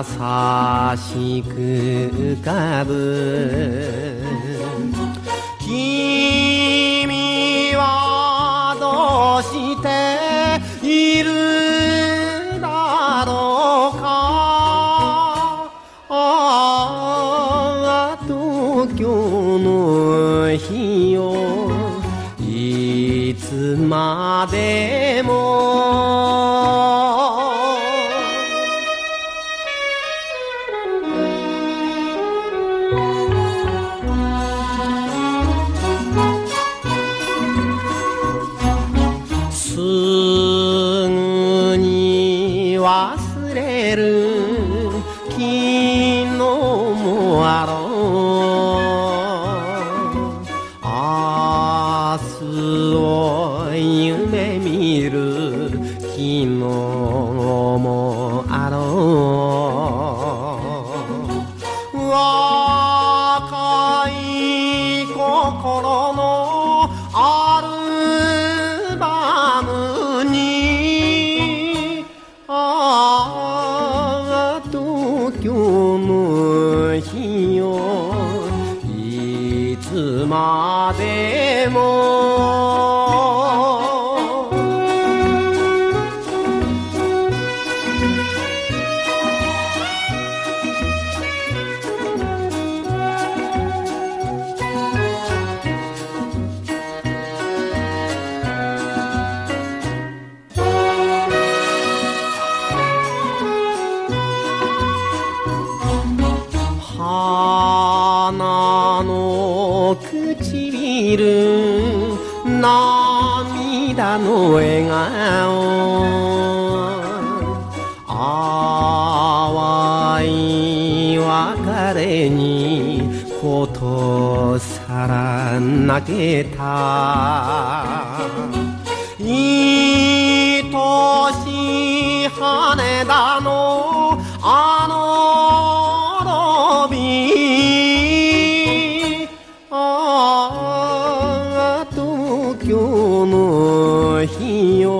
朝の日よ。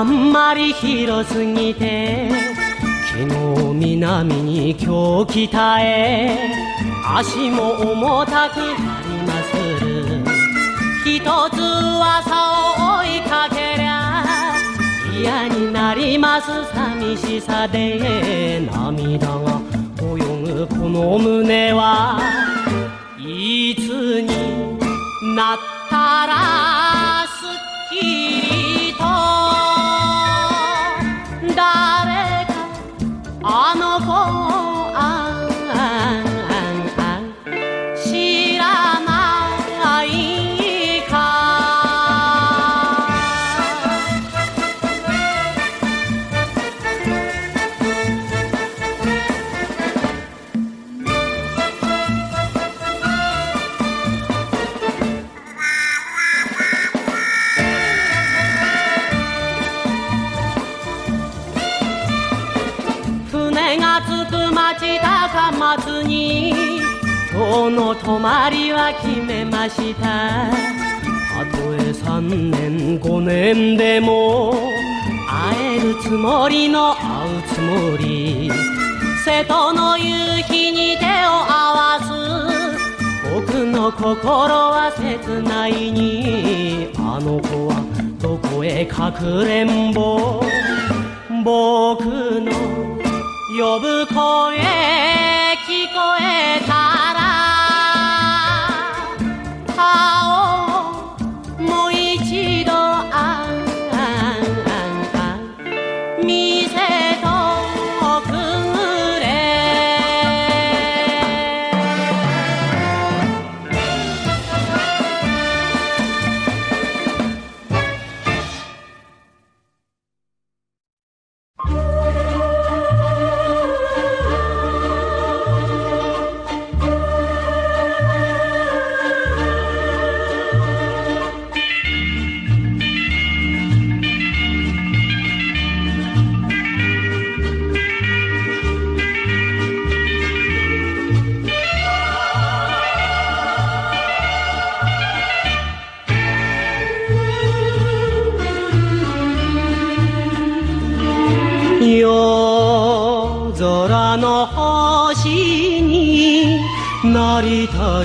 あんまり広すぎて昨日南に今日北へ足も重たくなりまする。一つ朝を追いかけりゃ嫌になります。寂しさで涙が泳ぐこの胸はいつになってまりは決めました。たとえ3年5年でも会えるつもりの会うつもり。瀬戸の夕日に手を合わす。僕の心は切ないにあの子はどこへかくれんぼ僕の呼ぶ声聞こえた。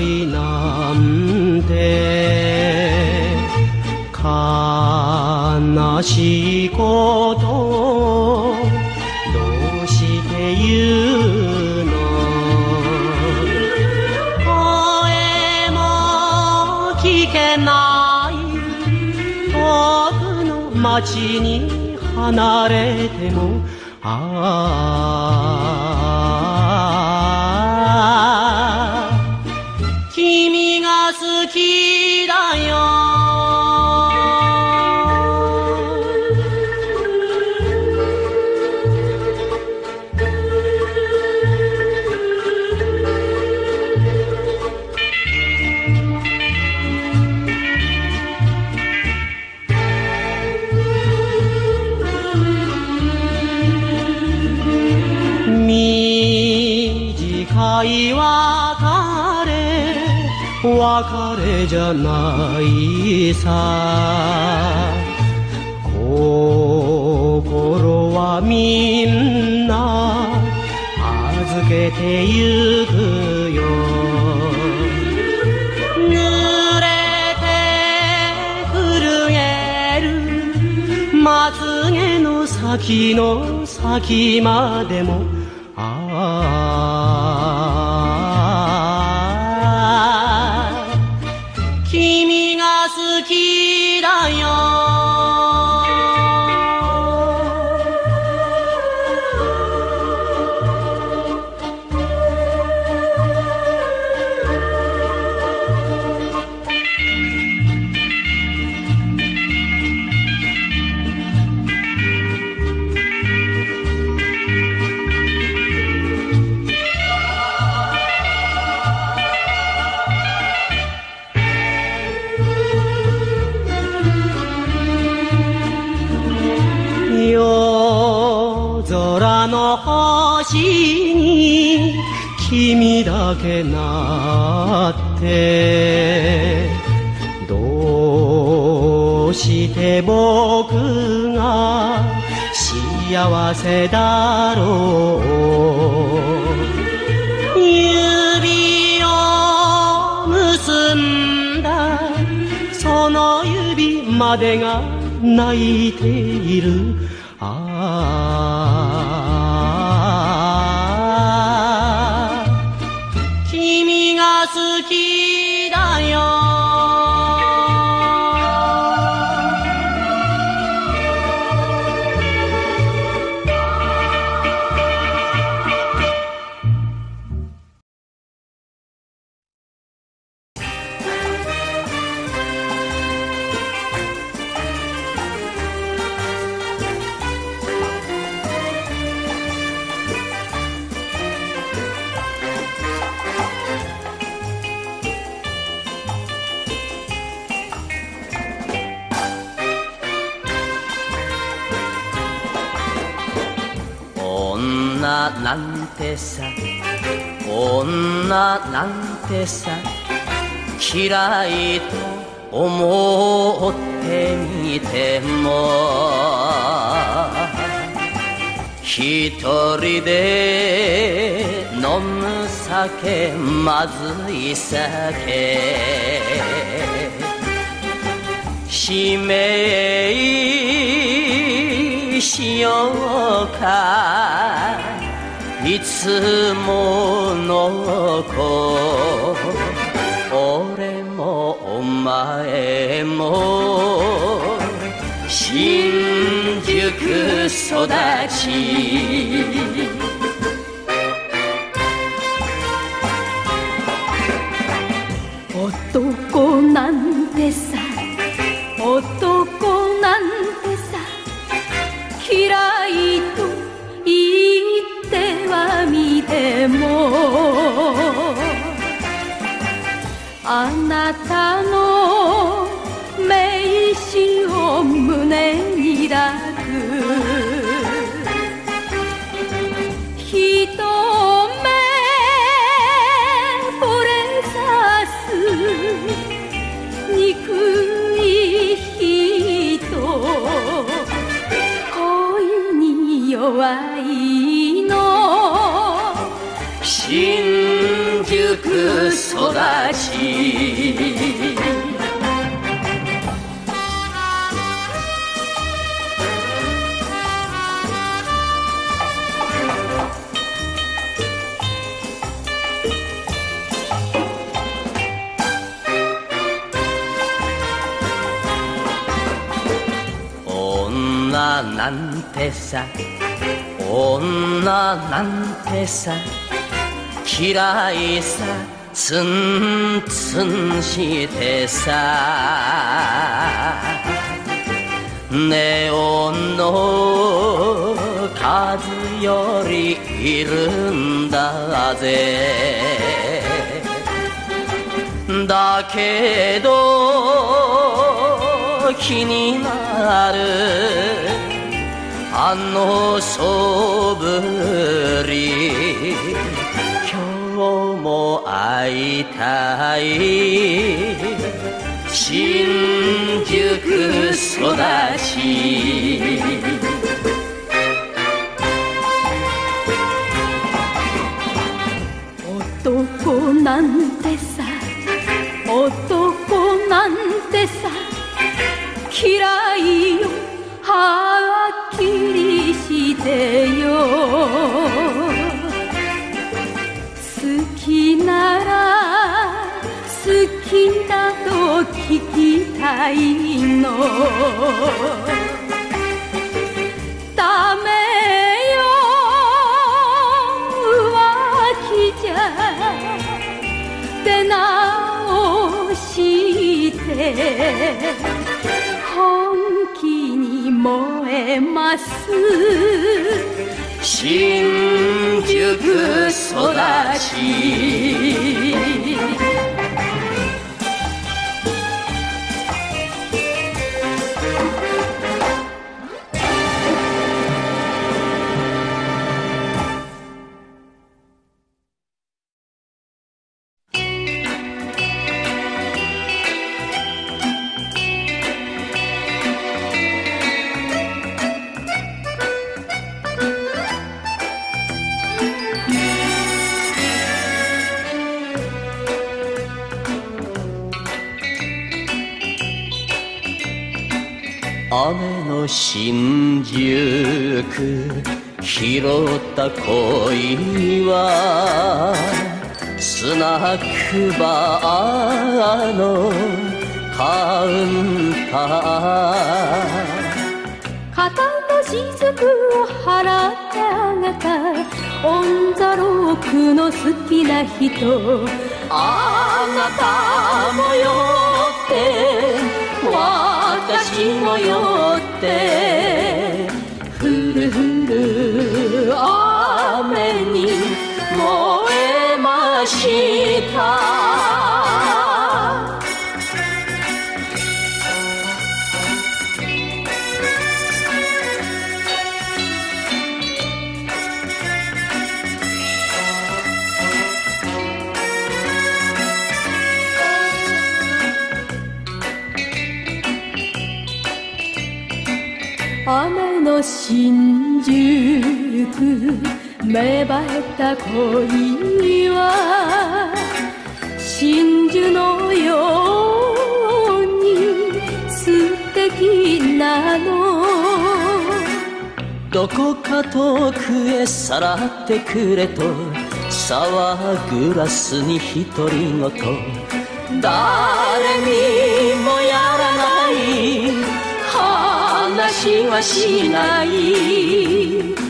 いなんて悲しいことどうして言うの？声も聞けない。遠くの街に離れてもあ別れじゃないさ。心はみんな預けてゆくよ。濡れて震えるまつげの先の先までも好きだよ。けなってどうして僕が幸せだろう。指を結んだ。その指までが泣いている。好きてさ女なんてさ嫌いと思ってみても一人で飲む酒まずい酒。指名しようか。いつもの子。俺もお前も新宿育ち。育ち女なんてさ女なんてさ嫌いさ。ツンツンしてさ。ネオンの数よりいるんだぜ。だけど気になる。あのそぶり。会いたい。新宿育ち。きたいの。ダメよ浮気じゃ。出直して。本気に燃えます。新宿育ち。拾った恋はスナックバーのカウンター肩の雫を払ってあげたオンザロークの好きな人あなたもよって私もよって。した。雨の真珠く芽生えた恋は真珠のように素敵なの。どこか遠くへさらってくれと騒ぐラスに独り言誰にもやらない話はしない。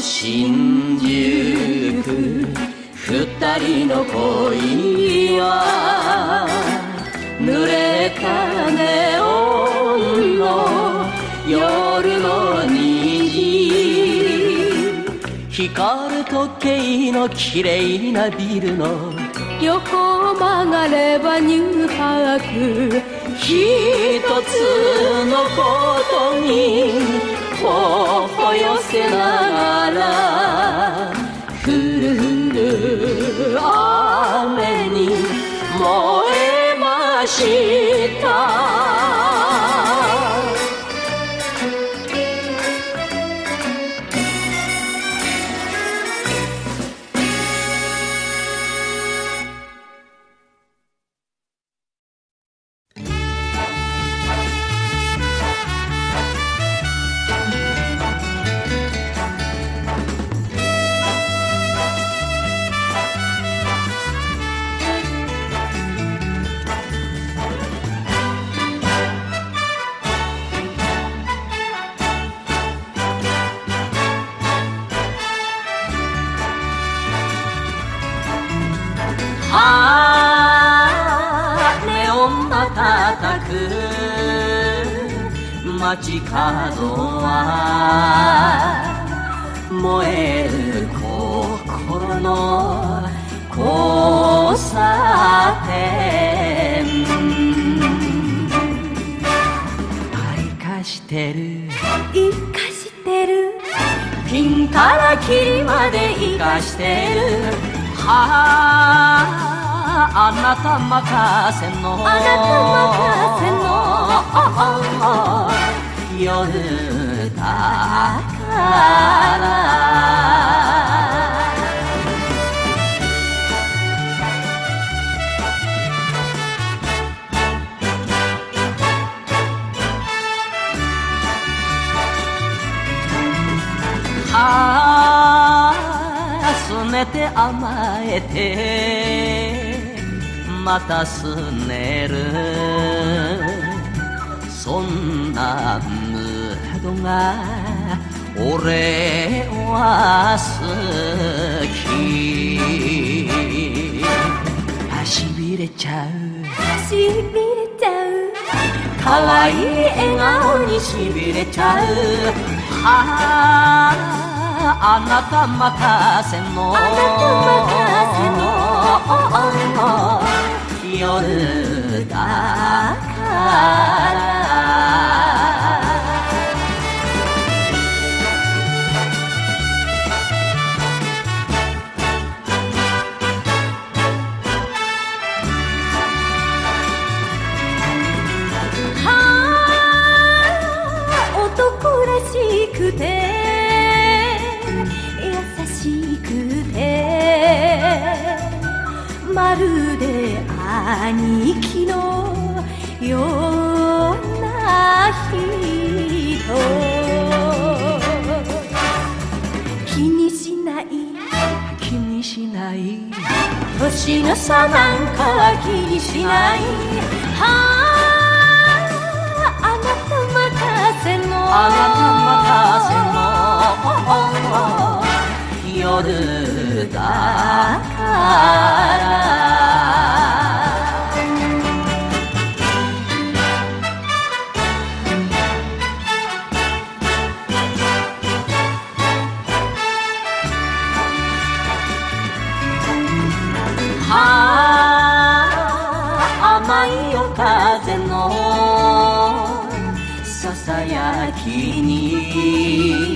新宿二人の恋は濡れたネオンの夜の虹光る時計の綺麗なビルの横曲がれば乳白一つのことに微寄せながらふるふる雨に燃えました。街角は燃える心の交差点。愛化してる。生かしてるピンからキリまで生かしてる。はああなた任せの。あなた任せの夜だからはあすねて甘えてまたすねるそんなムードが俺は好きしびれちゃうしびれちゃう可愛い笑顔にしびれちゃうはああなた任せのあなた任せの夜だから兄貴のような人気にしない。気にしない。年の差なんかは気にしない。はああなた任せのあなた任せの。夜だから。あ甘い夜風のささやきに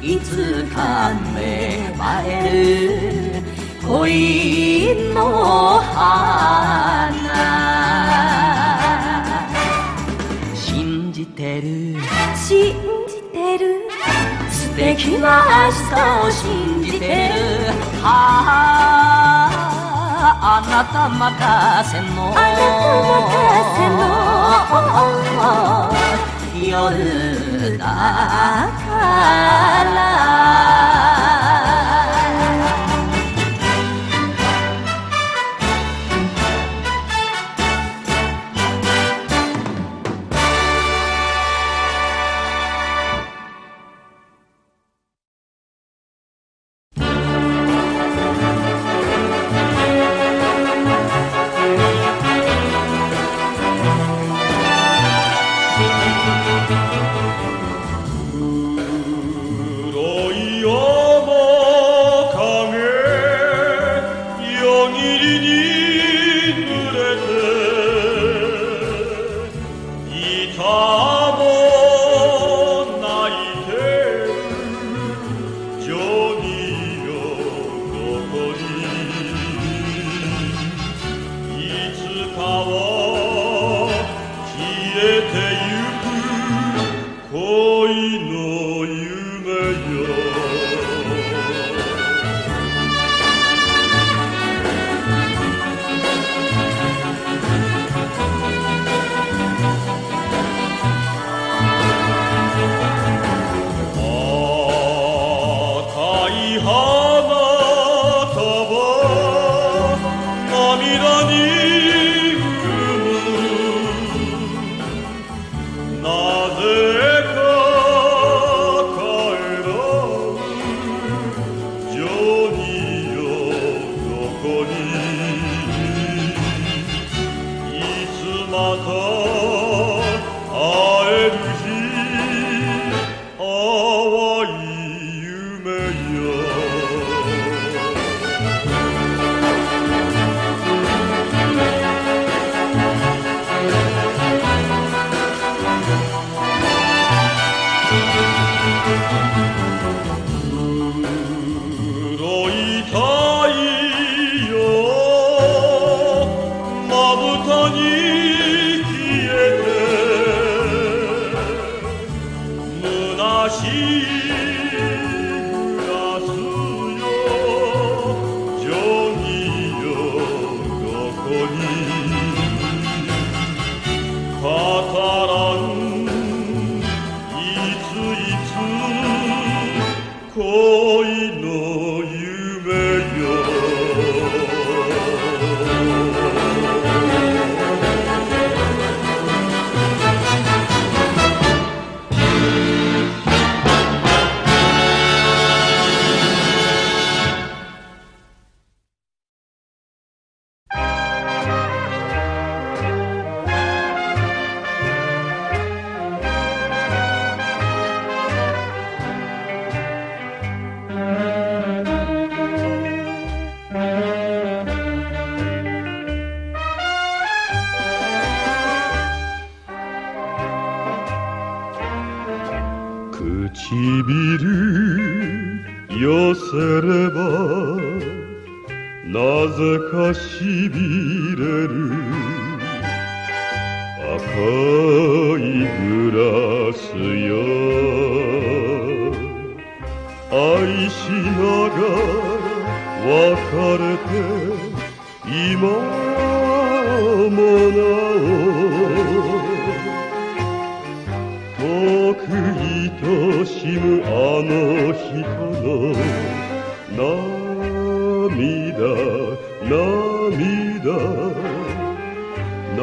いつか芽生える恋の花信じてる信じてる素敵な明日を信じてるはああなた任せの。あなた任せの。夜だから。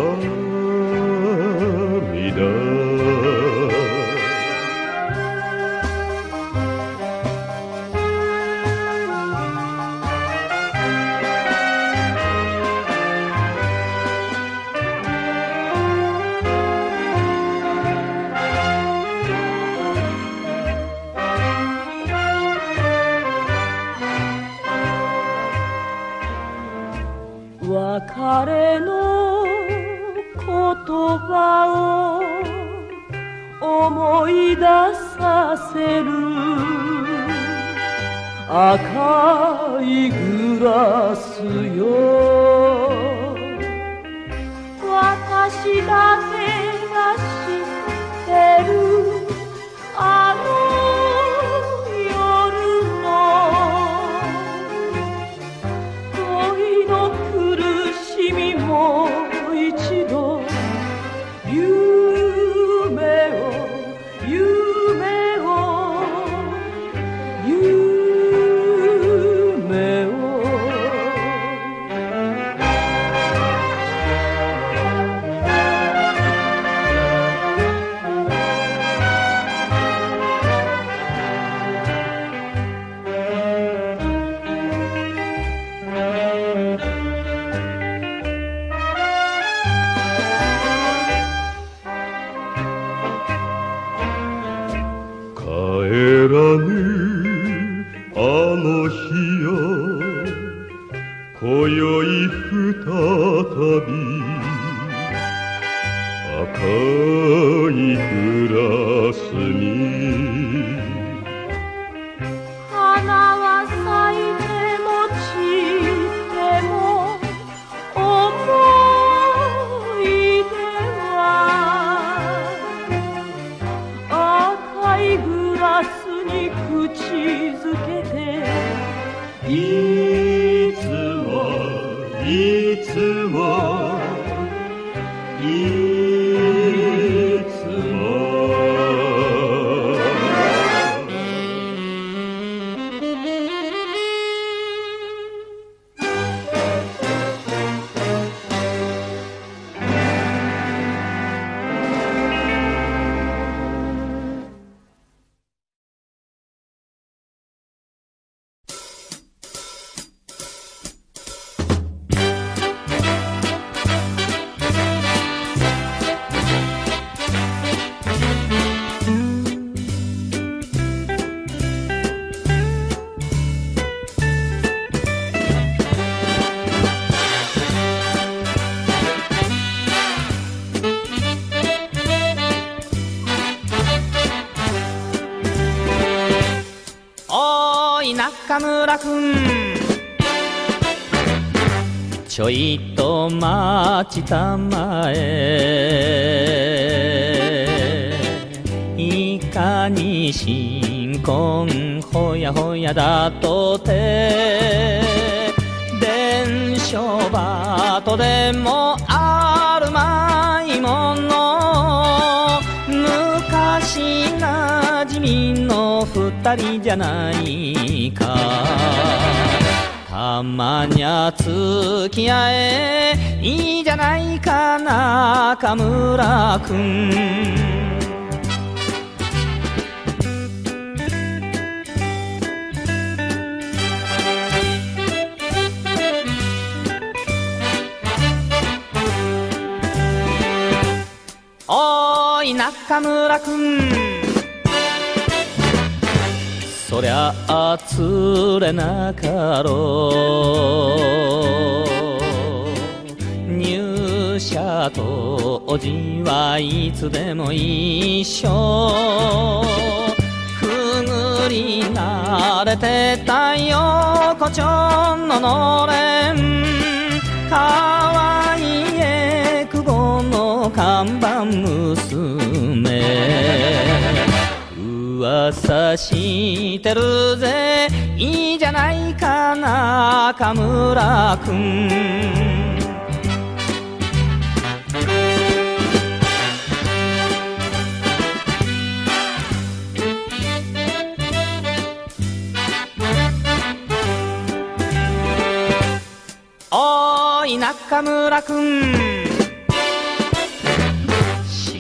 dor. 中村くんちょいと待ちたまえ。いかに新婚ほやほやだとて。伝書バトでもあ二人じゃないか。たまにゃ付き合えいいじゃないか中村くん。おーい中村くん。そりゃあ釣れなかろう。入社当時はいつでも一緒くぐり慣れてた横丁ののれん。かわいいえくごの看板娘。噂してるぜ。いいじゃないか中村くんおい中村くん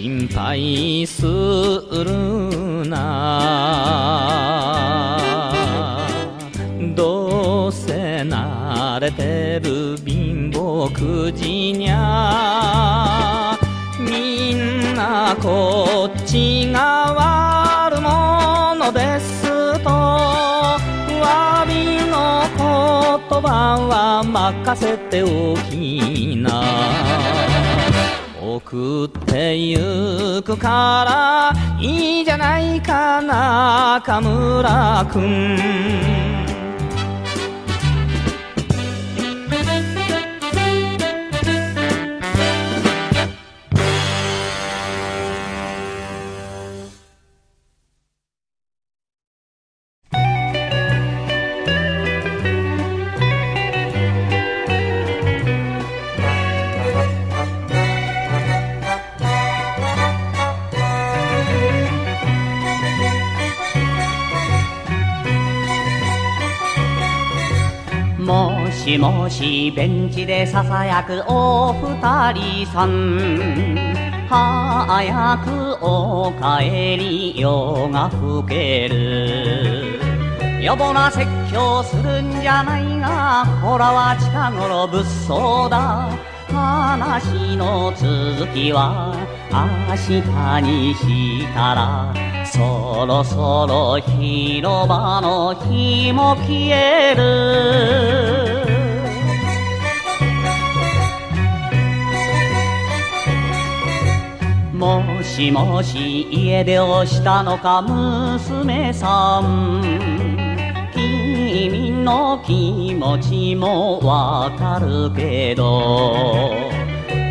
心配するな。どうせ慣れてる貧乏くじにゃみんなこっちが悪者ですと詫びの言当番は任せておきな。送ってゆくからいいじゃないか中村くん。もしもしベンチでささやくお二人さん。早くお帰り夜が更ける。野暮な説教するんじゃないがほらは近頃物騒だ。話の続きは明日にしたらそろそろ広場の火も消える。もしもし家出をしたのか娘さん。君の気持ちもわかるけど。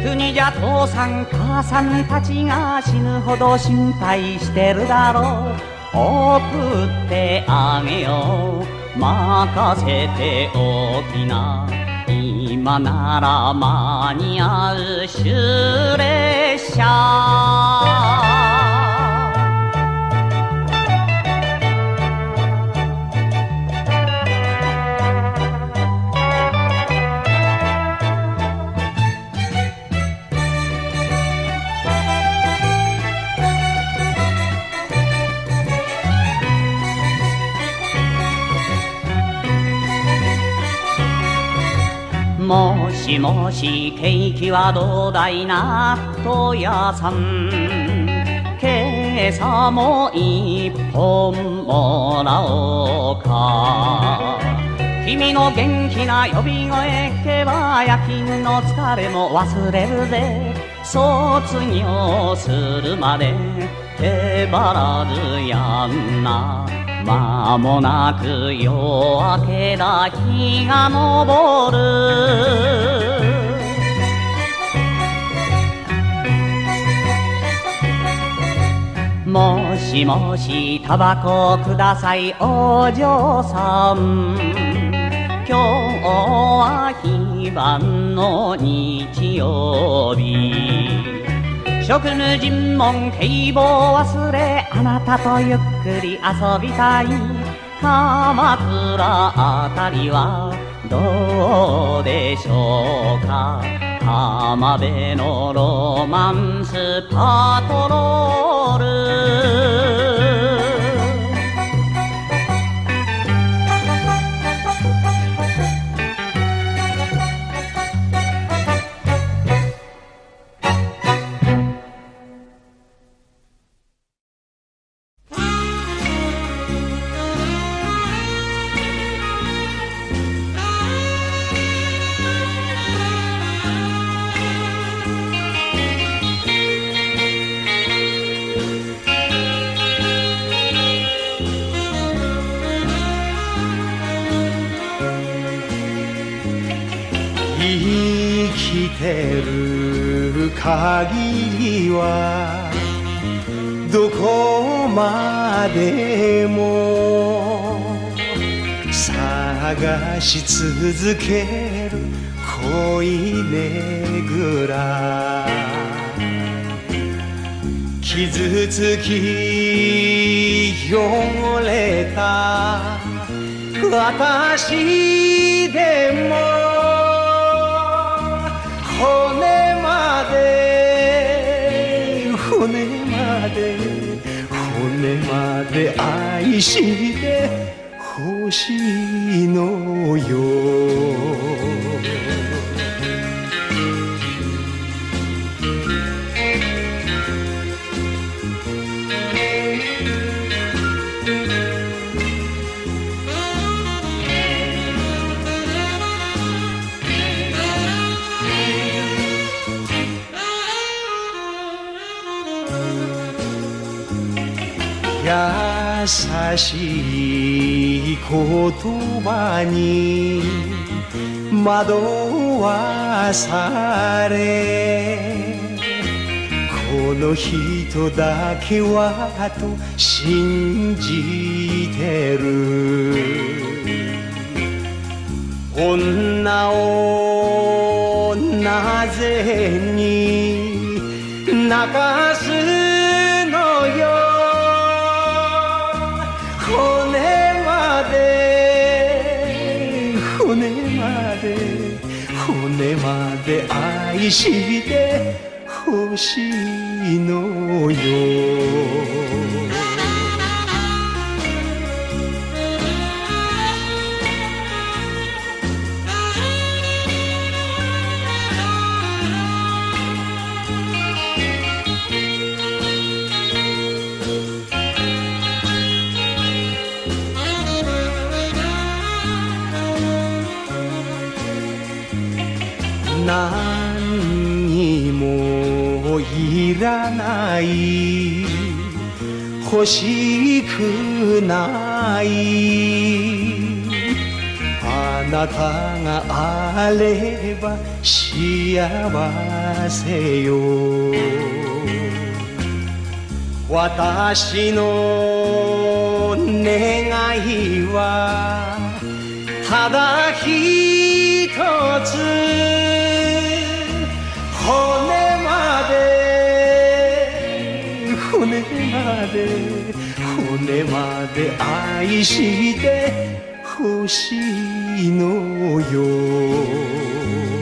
国じゃ父さん母さんたちが死ぬほど心配してるだろう。送ってあげよう。任せておきな。今なら間に合う。終列車もしもしケーキはどうだい納豆屋さん今朝も一本もらおうか。君の元気な呼び声聞けば夜勤の疲れも忘れるぜ。卒業するまで手張らずやんな。間もなく夜明けだ日が昇る。もしもしタバコくださいお嬢さん。今日は非番の日曜日。職務尋問警棒忘れあなたとゆっくり遊びたい。鎌倉あたりはどうでしょうか？浜辺のロマンスパトロール。限りはどこまでも探し続ける恋ねぐら。傷つき汚れた。私でも骨までで骨まで愛してほしいのよしい言葉に惑わされこの人だけはと信じてる。女をなぜに泣かすまで愛して欲しいのよ。いらない。欲しくない。あなたがあれば幸せよ。私の願いはただ一つ。で骨まで愛してほしいのよ。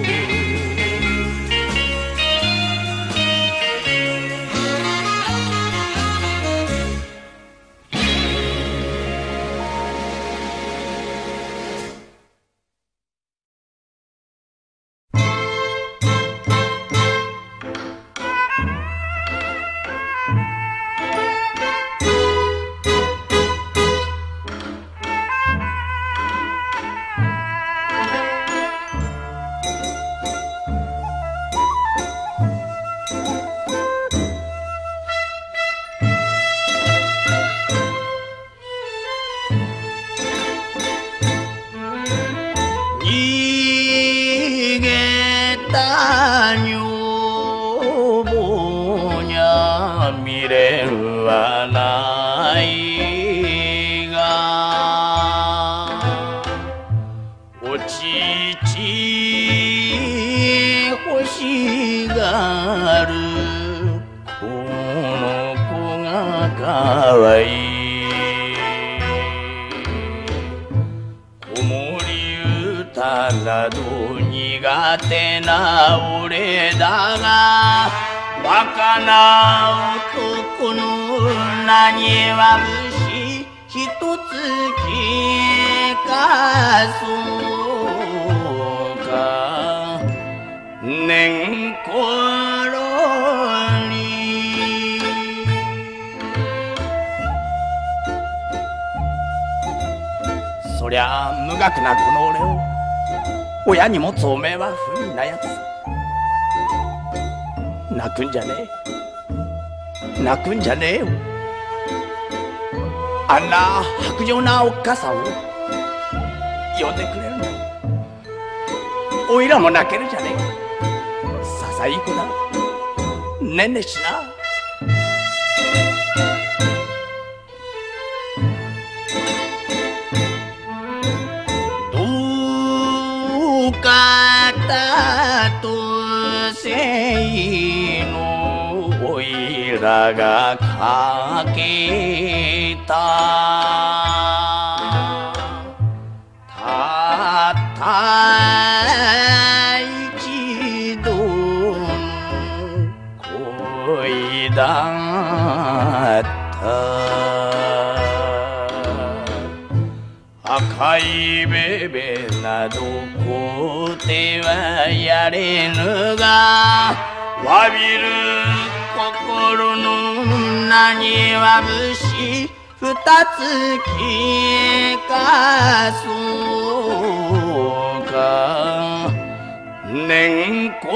苦手な俺だがバカな男の名には虫一つ聞かそうか。年頃に。そりゃ無学なこの俺を親に持つおめえは不利なやつ泣くんじゃねえ。泣くんじゃねえよ。あんな薄情なおっかさんを呼んでくれるんおいらも泣けるじゃねえか。ささいい子だねんねしな。いらがかけた。たった一度恋だった。赤いベベなどこてはやれぬがわびる心の女には節二つ聞かそうか。年頃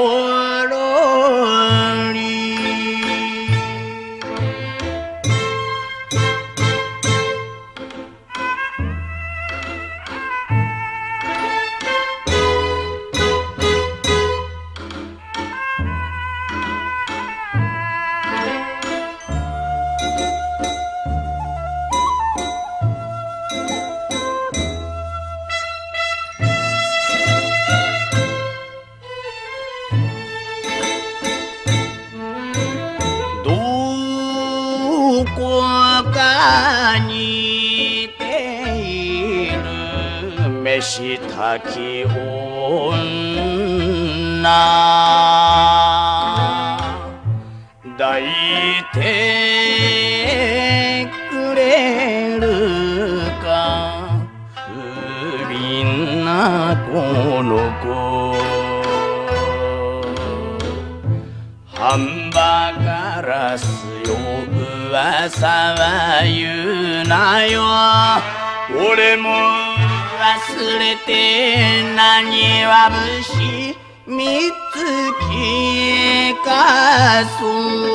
したき女。抱いてくれるか。不憫なこの子。半ばからすよ噂は言うなよ。俺も忘れて何は節見つきかそう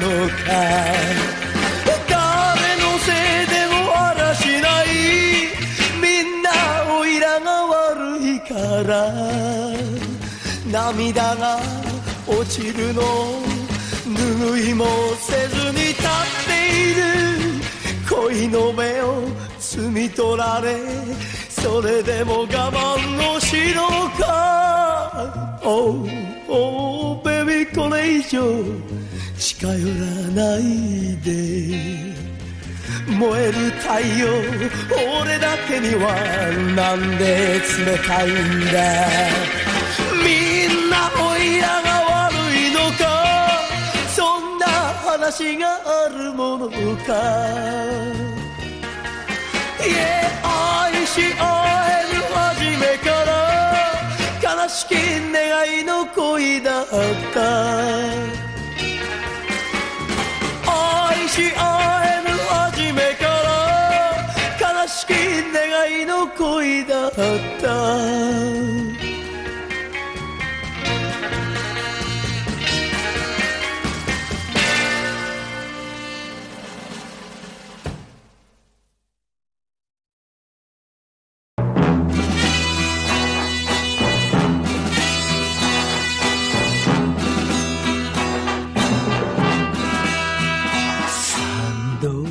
のか誰のせいでもあらしないみんなおいらが悪いから涙が落ちる。の拭いもせずに立っている。恋の目を摘み取られそれでも我慢のしろか Oh, oh, baby これ以上近寄らないで。燃える太陽俺だけにはなんで冷たいんだ。みんなおいらが悪いのか。そんな話があるものか。Yeah 愛し合える初めから。悲しき願いの恋だった。恋だった。ド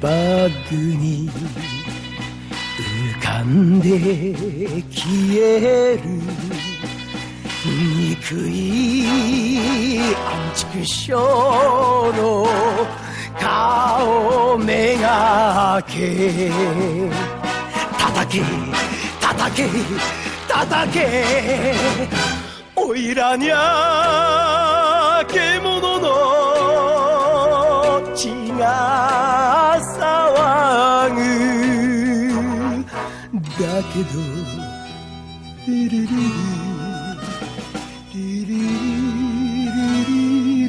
バッグにんで消える憎いアンチクショーの顔めがけ。叩け叩け叩け。おいらにゃ獣の血がだけどリリリリリリリ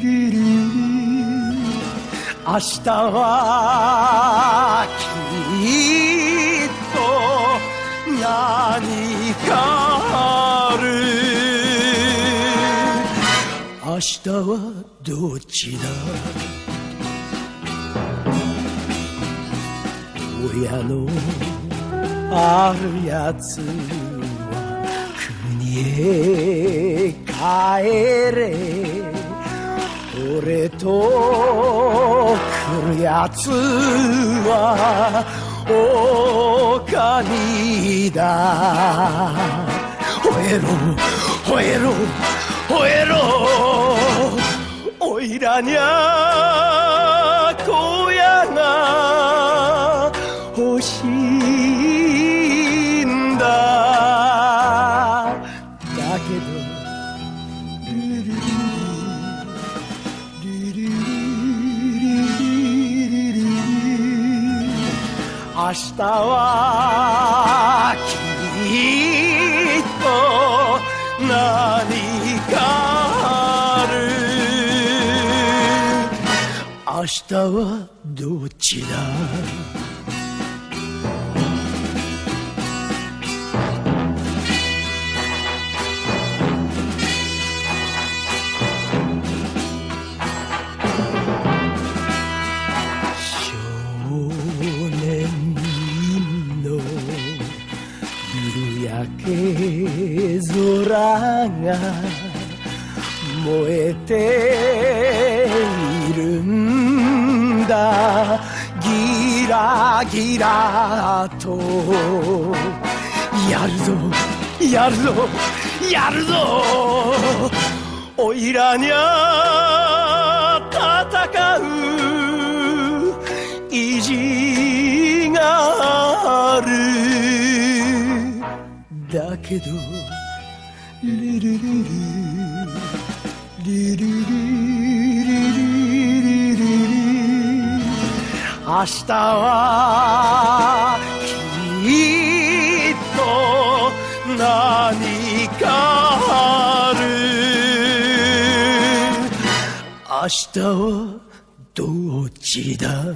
リリリ明日はきっと何かある明日はどっちだ親のあるやつは国へ帰れ。俺と来るやつは狼だ。吠えろ吠えろ吠えろ。おいらにゃ日はきっと何かある。明日はどっちだラーとやるぞ。やるぞ。やるぞ。おいらにゃ戦う。意地がある。だけど。日はきっと何かある。明日はどっちだ